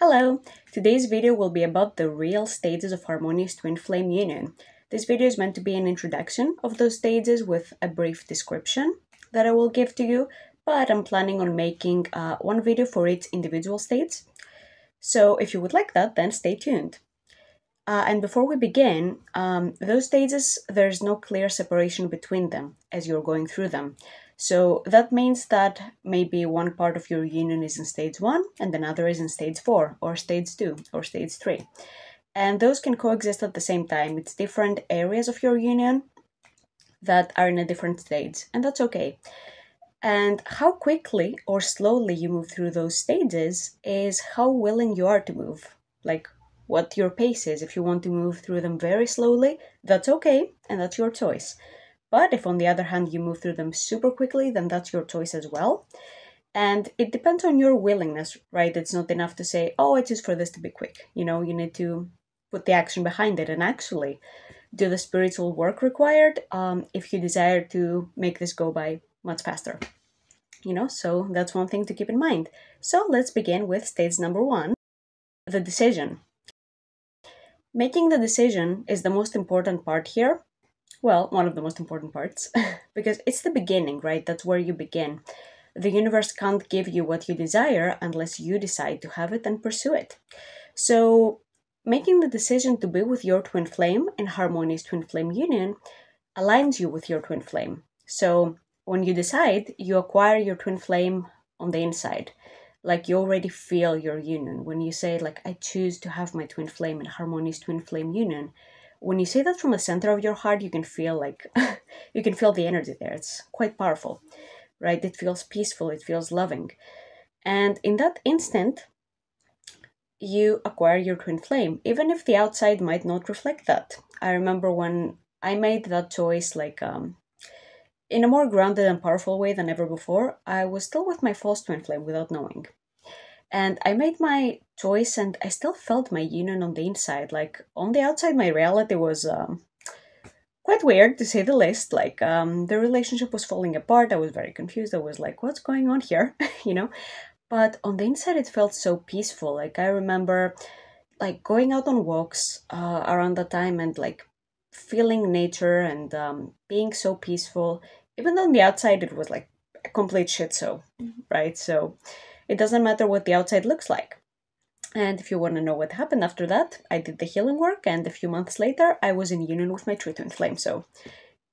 Hello! Today's video will be about the real stages of harmonious twin flame union. This video is meant to be an introduction of those stages with a brief description that I will give to you, but I'm planning on making uh, one video for each individual stage. So if you would like that, then stay tuned. Uh, and before we begin, um, those stages, there's no clear separation between them as you're going through them. So that means that maybe one part of your union is in stage one and another is in stage four or stage two or stage three. And those can coexist at the same time. It's different areas of your union that are in a different stage, and that's okay. And how quickly or slowly you move through those stages is how willing you are to move. Like what your pace is. If you want to move through them very slowly, that's okay, and that's your choice. But if, on the other hand, you move through them super quickly, then that's your choice as well. And it depends on your willingness, right? It's not enough to say, oh, is just for this to be quick. You know, you need to put the action behind it and actually do the spiritual work required um, if you desire to make this go by much faster. You know, so that's one thing to keep in mind. So let's begin with stage number one the decision. Making the decision is the most important part here well, one of the most important parts, because it's the beginning, right? That's where you begin. The universe can't give you what you desire unless you decide to have it and pursue it. So, making the decision to be with your twin flame in harmonious twin flame union aligns you with your twin flame. So, when you decide, you acquire your twin flame on the inside. Like you already feel your union. When you say, like, I choose to have my twin flame in harmonious twin flame union, when you say that from the center of your heart, you can feel like you can feel the energy there. It's quite powerful, right? It feels peaceful, it feels loving. And in that instant, you acquire your twin flame, even if the outside might not reflect that. I remember when I made that choice, like um, in a more grounded and powerful way than ever before, I was still with my false twin flame without knowing. And I made my choice and I still felt my union on the inside. Like on the outside, my reality was um, quite weird to say the least. Like um, the relationship was falling apart. I was very confused. I was like, what's going on here? you know? But on the inside, it felt so peaceful. Like I remember like going out on walks uh, around that time and like feeling nature and um, being so peaceful. Even though on the outside, it was like a complete shit show, right? So it doesn't matter what the outside looks like. And if you want to know what happened after that, I did the healing work, and a few months later, I was in union with my true twin flame. So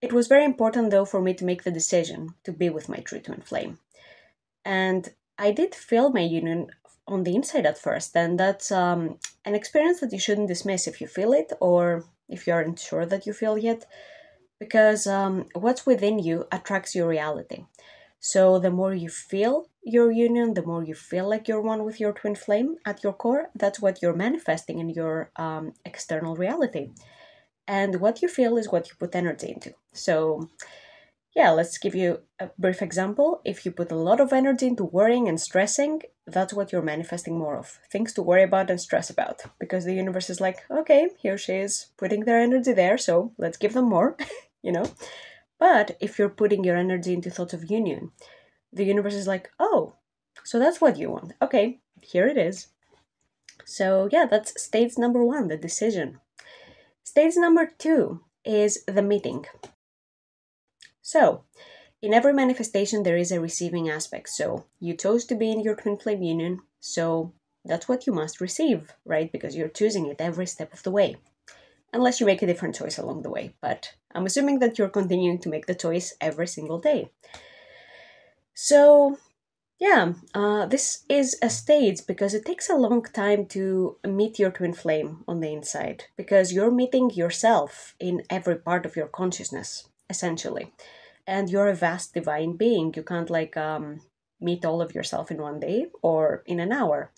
it was very important, though, for me to make the decision to be with my true twin flame. And I did feel my union on the inside at first, and that's um, an experience that you shouldn't dismiss if you feel it or if you aren't sure that you feel yet, because um, what's within you attracts your reality. So the more you feel your union, the more you feel like you're one with your twin flame at your core, that's what you're manifesting in your um, external reality. And what you feel is what you put energy into. So, yeah, let's give you a brief example. If you put a lot of energy into worrying and stressing, that's what you're manifesting more of things to worry about and stress about. Because the universe is like, okay, here she is putting their energy there, so let's give them more, you know? But if you're putting your energy into thoughts of union, the universe is like, oh, so that's what you want. Okay, here it is. So, yeah, that's stage number one, the decision. Stage number two is the meeting. So, in every manifestation, there is a receiving aspect. So, you chose to be in your twin flame union, so that's what you must receive, right? Because you're choosing it every step of the way unless you make a different choice along the way. But I'm assuming that you're continuing to make the choice every single day. So, yeah, uh, this is a stage because it takes a long time to meet your twin flame on the inside because you're meeting yourself in every part of your consciousness, essentially. And you're a vast divine being. You can't like um, meet all of yourself in one day or in an hour.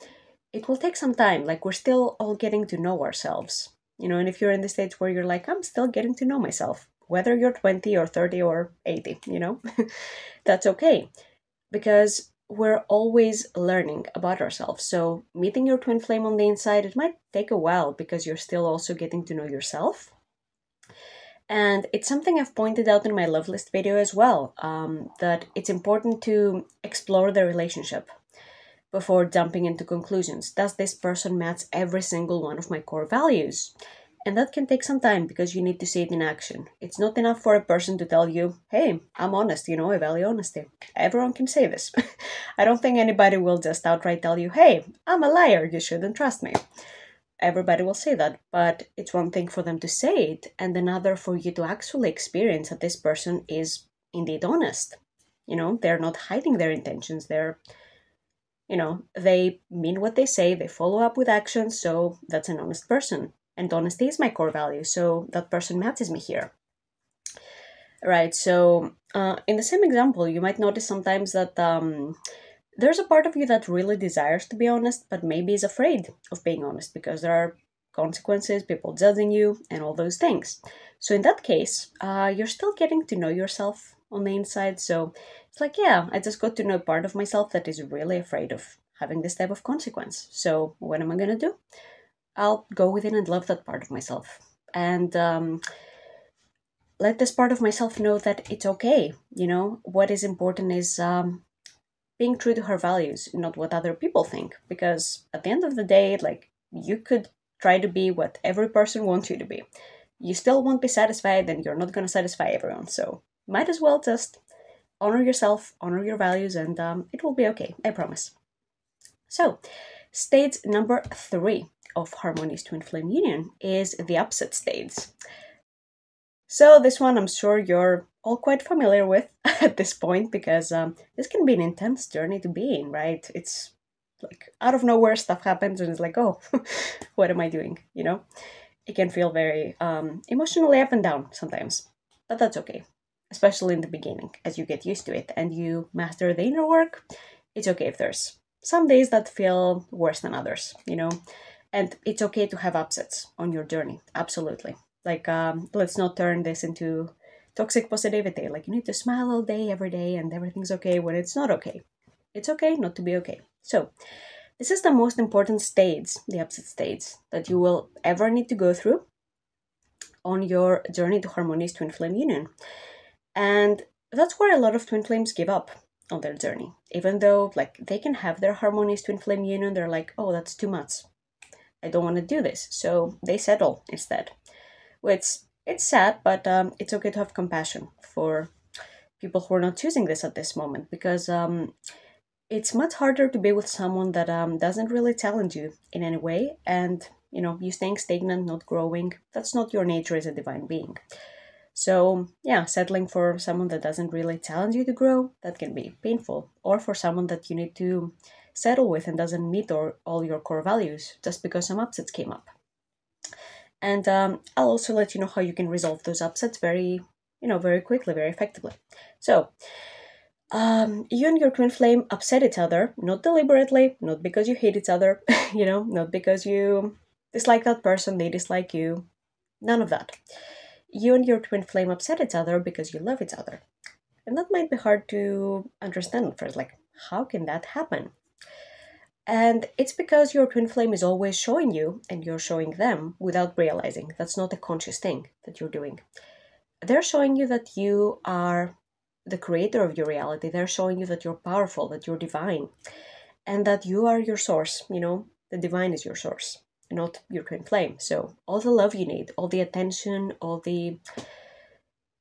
It will take some time. Like, we're still all getting to know ourselves you know and if you're in the stage where you're like i'm still getting to know myself whether you're 20 or 30 or 80 you know that's okay because we're always learning about ourselves so meeting your twin flame on the inside it might take a while because you're still also getting to know yourself and it's something I've pointed out in my love list video as well um, that it's important to explore the relationship before jumping into conclusions. Does this person match every single one of my core values? And that can take some time because you need to see it in action. It's not enough for a person to tell you, hey, I'm honest, you know, I value honesty. Everyone can say this. I don't think anybody will just outright tell you, hey, I'm a liar, you shouldn't trust me. Everybody will say that, but it's one thing for them to say it, and another for you to actually experience that this person is indeed honest. You know, they're not hiding their intentions, they're you know, they mean what they say, they follow up with action, so that's an honest person and honesty is my core value so that person matches me here. Right so uh, in the same example you might notice sometimes that um, there's a part of you that really desires to be honest but maybe is afraid of being honest because there are consequences people judging you and all those things. So in that case uh, you're still getting to know yourself on the inside so it's like yeah i just got to know part of myself that is really afraid of having this type of consequence. So what am i going to do I'll go within and love that part of myself and um, let this part of myself know that it's okay. You know, what is important is um, being true to her values, not what other people think. Because at the end of the day, like, you could try to be what every person wants you to be. You still won't be satisfied, and you're not going to satisfy everyone. So, might as well just honor yourself, honor your values, and um, it will be okay. I promise. So, stage number three of harmonious twin flame union is the upset states. So this one I'm sure you're all quite familiar with at this point because um, this can be an intense journey to be in, right? It's like out of nowhere stuff happens and it's like, oh, what am I doing? You know, it can feel very um, emotionally up and down sometimes, but that's okay, especially in the beginning as you get used to it and you master the inner work. It's okay if there's some days that feel worse than others, you know. And it's okay to have upsets on your journey, absolutely. Like, um, let's not turn this into toxic positivity. Like, you need to smile all day, every day, and everything's okay when it's not okay. It's okay not to be okay. So, this is the most important stage, the upset stage, that you will ever need to go through on your journey to harmonious twin flame union. And that's where a lot of twin flames give up on their journey. Even though like they can have their harmonious twin flame union, they're like, oh, that's too much. I don't want to do this. So they settle instead. Which it's sad, but um, it's okay to have compassion for people who are not choosing this at this moment because um, it's much harder to be with someone that um, doesn't really challenge you in any way and you know you staying stagnant not growing that's not your nature as a divine being so yeah settling for someone that doesn't really challenge you to grow that can be painful or for someone that you need to settle with and doesn't meet or, all your core values just because some upsets came up. And um, I'll also let you know how you can resolve those upsets very, you know, very quickly, very effectively. So, um, you and your twin flame upset each other, not deliberately, not because you hate each other, you know, not because you dislike that person, they dislike you, none of that. You and your twin flame upset each other because you love each other. And that might be hard to understand at first, like, how can that happen? And it's because your twin flame is always showing you and you're showing them without realizing. That's not a conscious thing that you're doing. They're showing you that you are the creator of your reality. They're showing you that you're powerful, that you're divine, and that you are your source. You know, the divine is your source, not your twin flame. So all the love you need, all the attention, all the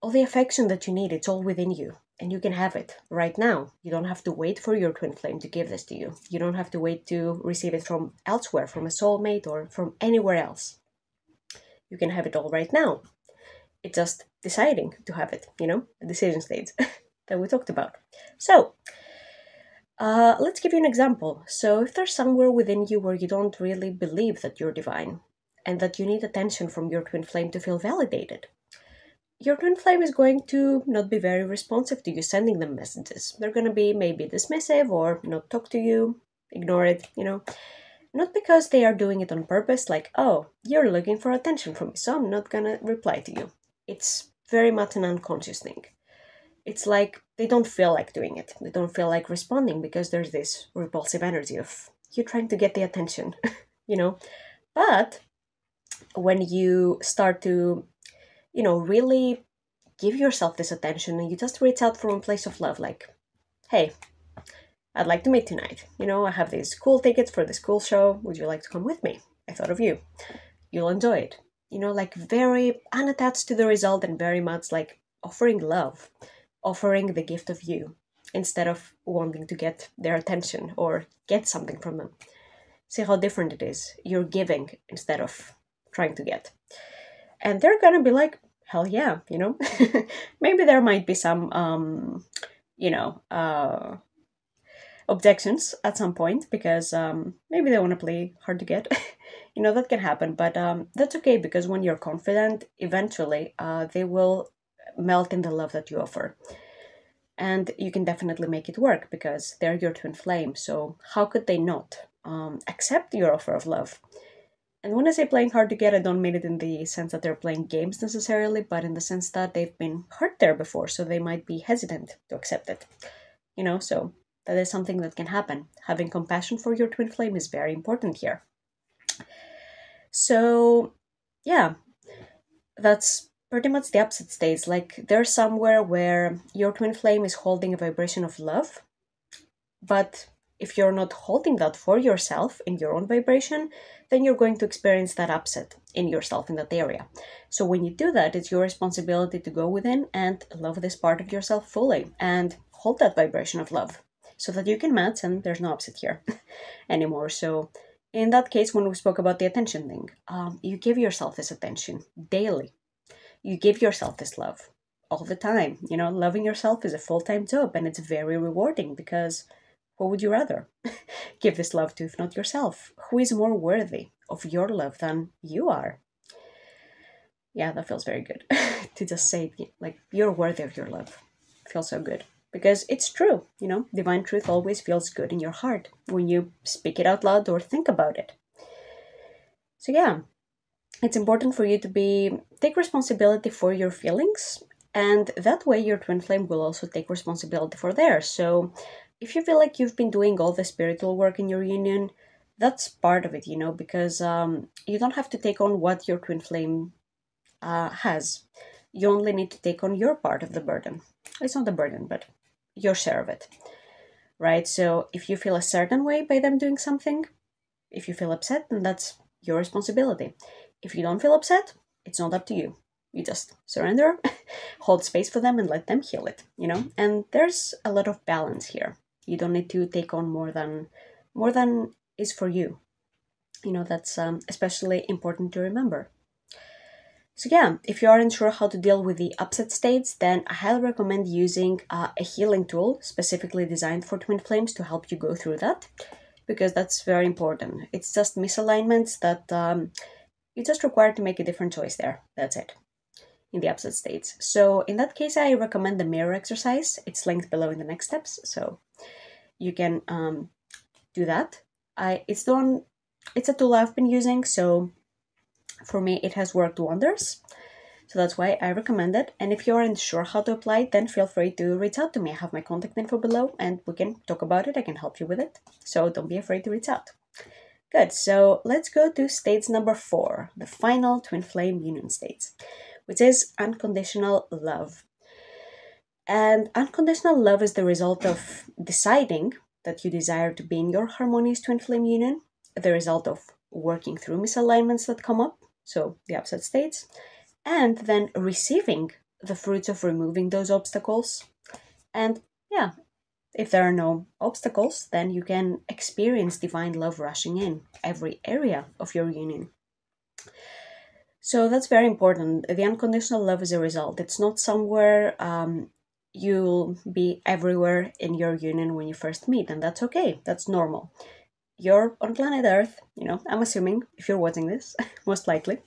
all the affection that you need, it's all within you and you can have it right now. You don't have to wait for your twin flame to give this to you. You don't have to wait to receive it from elsewhere, from a soulmate or from anywhere else. You can have it all right now. It's just deciding to have it, you know, the decision stage that we talked about. So, uh, let's give you an example. So, if there's somewhere within you where you don't really believe that you're divine and that you need attention from your twin flame to feel validated, your twin flame is going to not be very responsive to you sending them messages. They're going to be maybe dismissive or not talk to you, ignore it, you know. Not because they are doing it on purpose, like, oh, you're looking for attention from me, so I'm not gonna reply to you. It's very much an unconscious thing. It's like they don't feel like doing it. They don't feel like responding because there's this repulsive energy of you trying to get the attention, you know. But when you start to you know, really give yourself this attention and you just reach out from a place of love, like, hey, I'd like to meet tonight. You know, I have these cool tickets for this cool show. Would you like to come with me? I thought of you. You'll enjoy it. You know, like very unattached to the result and very much like offering love, offering the gift of you instead of wanting to get their attention or get something from them. See how different it is. You're giving instead of trying to get. And they're gonna be like, hell yeah, you know? Maybe there might be some, um, you know, uh, objections at some point because um, maybe they want to play hard to get. you know, that can happen, but um, that's okay because when you're confident, eventually uh, they will melt in the love that you offer. And you can definitely make it work because they're your twin flame. So, how could they not um, accept your offer of love? And when I say playing hard to get, I don't mean it in the sense that they're playing games necessarily, but in the sense that they've been hurt there before, so they might be hesitant to accept it. You know, so that is something that can happen. Having compassion for your twin flame is very important here. So, yeah, that's pretty much the opposite states. Like, there's somewhere where your twin flame is holding a vibration of love, but if you're not holding that for yourself in your own vibration, then you're going to experience that upset in yourself in that area. So when you do that, it's your responsibility to go within and love this part of yourself fully and hold that vibration of love so that you can match and there's no upset here anymore. So in that case, when we spoke about the attention thing, um, you give yourself this attention daily. You give yourself this love all the time. You know, loving yourself is a full time job and it's very rewarding because who would you rather give this love to if not yourself? Who is more worthy of your love than you are? Yeah, that feels very good to just say, like, you're worthy of your love. Feels so good because it's true, you know, divine truth always feels good in your heart when you speak it out loud or think about it. So, yeah, it's important for you to be take responsibility for your feelings and that way your twin flame will also take responsibility for theirs so if you feel like you've been doing all the spiritual work in your union, that's part of it, you know, because um, you don't have to take on what your twin flame uh, has. You only need to take on your part of the burden. It's not a burden, but your share of it, right? So if you feel a certain way by them doing something, if you feel upset, then that's your responsibility. If you don't feel upset, it's not up to you. You just surrender, hold space for them, and let them heal it, you know? And there's a lot of balance here you don't need to take on more than more than is for you. You know that's um, especially important to remember. So yeah if you aren't sure how to deal with the upset states then i highly recommend using uh, a healing tool specifically designed for twin flames to help you go through that because that's very important. It's just misalignments that um, you just require to make a different choice there. That's it in the upset states so in that case i recommend the mirror exercise it's linked below in the next steps so you can um, do that. I it's the one it's a tool I've been using, so for me it has worked wonders. So that's why I recommend it. And if you aren't sure how to apply it, then feel free to reach out to me. I have my contact info below and we can talk about it. I can help you with it. So don't be afraid to reach out. Good, so let's go to states number four, the final twin flame union states, which is unconditional love. And unconditional love is the result of deciding that you desire to be in your harmonious twin flame union, the result of working through misalignments that come up, so the upset states, and then receiving the fruits of removing those obstacles. And yeah, if there are no obstacles, then you can experience divine love rushing in every area of your union. So that's very important. The unconditional love is a result. It's not somewhere um, you'll be everywhere in your union when you first meet, and that's okay. That's normal. You're on planet Earth, you know, I'm assuming if you're watching this, most likely.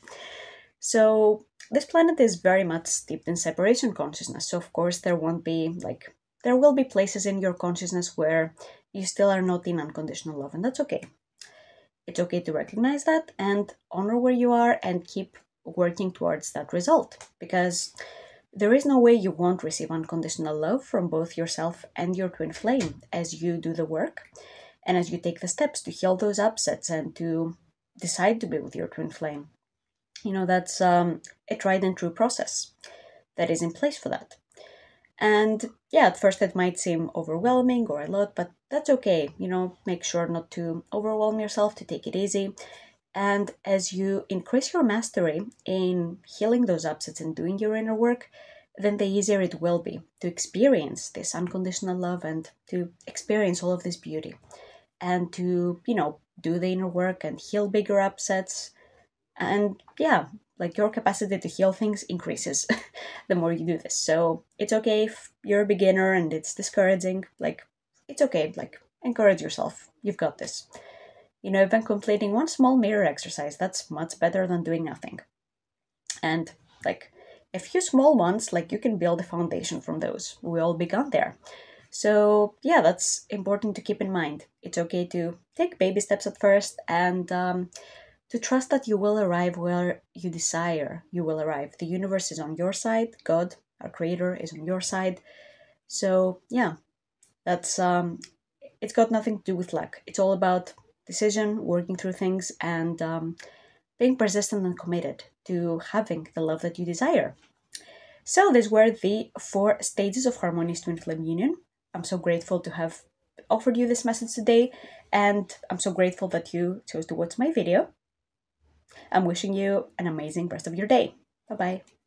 So, this planet is very much steeped in separation consciousness. So, of course, there won't be like, there will be places in your consciousness where you still are not in unconditional love, and that's okay. It's okay to recognize that and honor where you are and keep working towards that result because there is no way you won't receive unconditional love from both yourself and your twin flame as you do the work and as you take the steps to heal those upsets and to decide to be with your twin flame. You know, that's um, a tried and true process that is in place for that. And yeah, at first it might seem overwhelming or a lot, but that's okay. You know, make sure not to overwhelm yourself, to take it easy. And as you increase your mastery in healing those upsets and doing your inner work, then the easier it will be to experience this unconditional love and to experience all of this beauty and to, you know, do the inner work and heal bigger upsets. And yeah, like your capacity to heal things increases the more you do this. So it's okay if you're a beginner and it's discouraging. Like, it's okay. Like, encourage yourself. You've got this. You know, even completing one small mirror exercise, that's much better than doing nothing. And like a few small ones, like you can build a foundation from those. We all begun there. So, yeah, that's important to keep in mind. It's okay to take baby steps at first and um, to trust that you will arrive where you desire you will arrive. The universe is on your side, God, our creator, is on your side. So, yeah, that's um, it's got nothing to do with luck. It's all about decision, working through things, and um, being persistent and committed to having the love that you desire. So, these were the four stages of harmonious twin flame union. I'm so grateful to have offered you this message today, and I'm so grateful that you chose to watch my video. I'm wishing you an amazing rest of your day. Bye bye.